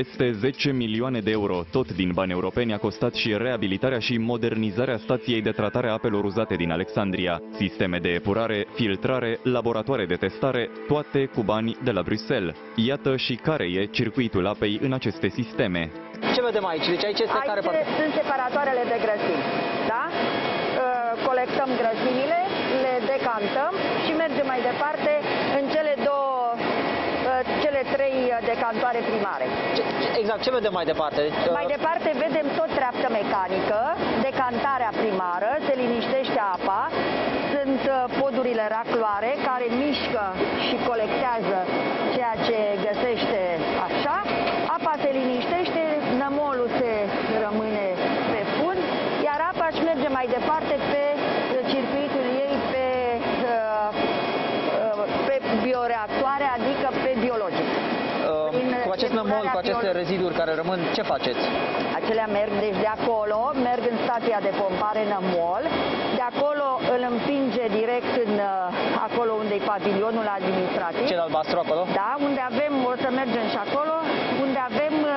Peste 10 milioane de euro, tot din bani europeni, a costat și reabilitarea și modernizarea stației de tratare a apelor uzate din Alexandria. Sisteme de epurare, filtrare, laboratoare de testare, toate cu bani de la Bruxelles. Iată și care e circuitul apei în aceste sisteme. Ce vedem aici? Deci aici este Aici care parte? sunt separatoarele de grăsimi, da? Uh, Colectăm grăsimile, le decantăm și mergem mai departe în cele două, uh, cele trei uh, decantoare primare. Ce- ce- Exact, ce vedem mai departe? Deci, Mai uh, departe vedem tot treaptă mecanică, decantarea primară, se liniștește apa, sunt uh, podurile racloare care mișcă și colectează ceea ce găsește așa, apa se liniștește, nămolul se rămâne pe fund, iar apa își merge mai departe pe uh, circuitul ei pe, uh, uh, pe bioreactoare, adică pe biologic. uh, prin cu acest nămol, cu depurarea aceste biologică. reziduri care rămân, ce faceți? Acelea merg deci de acolo, merg în stația de pompare Nămol, de acolo îl împinge direct în uh, acolo unde e pavilionul administrativ. Cel albastru acolo? Da, unde avem, o să mergem și acolo, unde avem uh,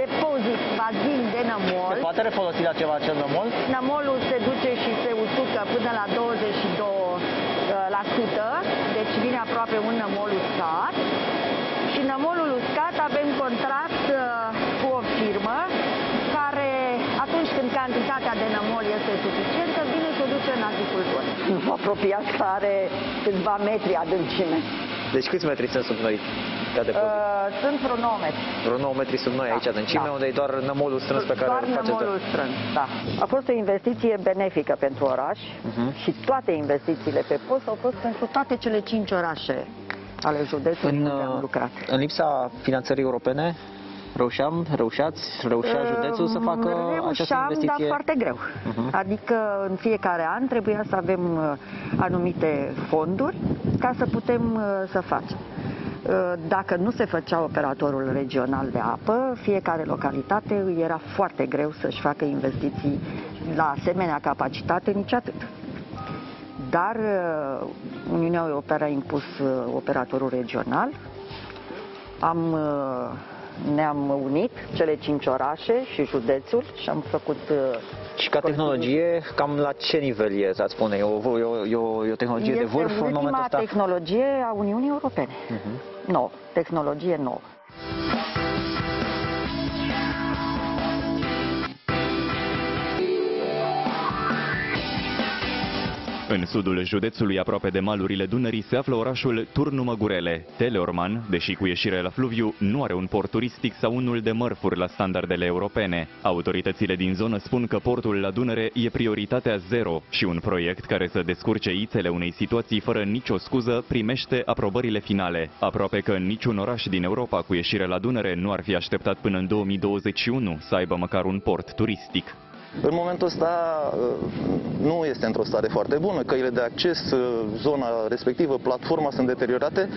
depozit, bazin de nămol. Se poate refolosi la ceva acel nămol? Nămolul se duce și se usucă până la 22 uh, la sută, deci vine aproape un nămol uscat. Și nămolul uscat avem contract uh, cu o firmă care atunci când cantitatea de nămol este suficientă, vine și o duce în agricultură. Nu vă apropiați că are câțiva metri adâncime. Deci câți metri sunt sub noi? Ca depozit? Uh, sunt vreo 9 metri. Vreo 9 metri sub noi da, aici adâncime, da. unde e doar nămolul strâns pe care Doar îl faceți. nămolul strâns, da. A fost o investiție benefică pentru oraș Mhm. și toate investițiile pe post au fost pentru toate cele cinci orașe ale județului În, unde am uh, lucrat. în lipsa finanțării europene, reușeam, reușeați, reușea județul să facă această Reușeam, investiție? dar foarte greu. Mhm. Adică în fiecare an trebuia să avem uh, anumite fonduri ca să putem uh, să facem. Uh, Dacă nu se făcea operatorul regional de apă, fiecare localitate îi era foarte greu să-și facă investiții la asemenea capacitate, nici atât. Dar uh, Uniunea Europeană a impus uh, operatorul regional, am, uh, ne-am unit, cele cinci orașe și județul și am făcut... uh, Și ca tehnologie, cam la ce nivel e, ați spune? E o, e o, e o, e o tehnologie de este vârf în ultima momentul ăsta? tehnologie a Uniunii Europene. Mhm. Nouă, tehnologie nouă. În sudul județului, aproape de malurile Dunării, se află orașul Turnu Măgurele. Teleorman, deși cu ieșire la fluviu, nu are un port turistic sau unul de mărfuri la standardele europene. Autoritățile din zonă spun că portul la Dunăre e prioritatea zero și un proiect care să descurce ițele unei situații fără nicio scuză primește aprobările finale. Aproape că niciun oraș din Europa cu ieșire la Dunăre nu ar fi așteptat până în 2021 să aibă măcar un port turistic. În momentul ăsta uh, nu este într-o stare foarte bună. Căile de acces, uh, zona respectivă, platforma sunt deteriorate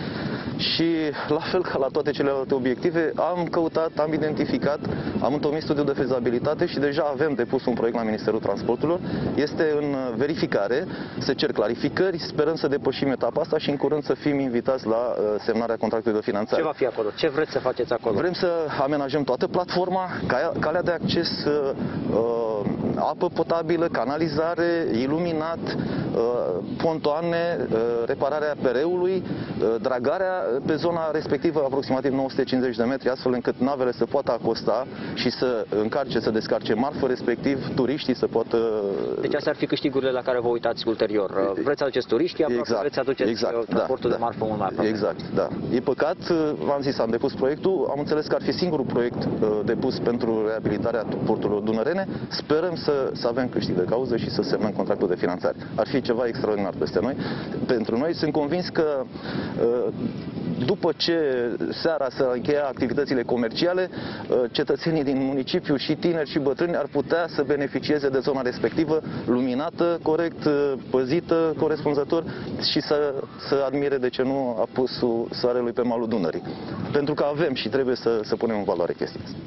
și la fel ca la toate celelalte obiective am căutat, am identificat, am întocmit studiul de fezabilitate și deja avem depus un proiect la Ministerul Transporturilor. Este în verificare, se cer clarificări, sperăm să depășim etapa asta și în curând să fim invitați la uh, semnarea contractului de finanțare. Ce va fi acolo? Ce vreți să faceți acolo? Vrem să amenajăm toată platforma, ca- calea de acces, uh, uh, apă potabilă, canalizare, iluminat, uh, pontoane, uh, repararea pereului, uh, dragarea pe zona respectivă aproximativ 950 de metri, astfel încât navele să poată acosta și să încarce, să descarce marfă, respectiv turiștii să poată... Deci astea ar fi câștigurile la care vă uitați ulterior. Vreți să aduceți turiștii aproape, vreți să aduceți exact, uh, transportul da, de marfă mult mai aproape. Exact, da. E păcat, v-am zis, am depus proiectul, am înțeles că ar fi singurul proiect uh, depus pentru reabilitarea porturilor dunărene. Sperăm să, să avem câștig de cauză și să semnăm contractul de finanțare. Ar fi ceva extraordinar peste noi. Pentru noi sunt convins că uh, după ce seara să încheia activitățile comerciale, uh, cetățenii din municipiu și tineri și bătrâni ar putea să beneficieze de zona respectivă, luminată, corect, uh, păzită, corespunzător și să, să admire de ce nu a pus soarelui pe malul Dunării. Pentru că avem și trebuie să, să punem în valoare chestia asta.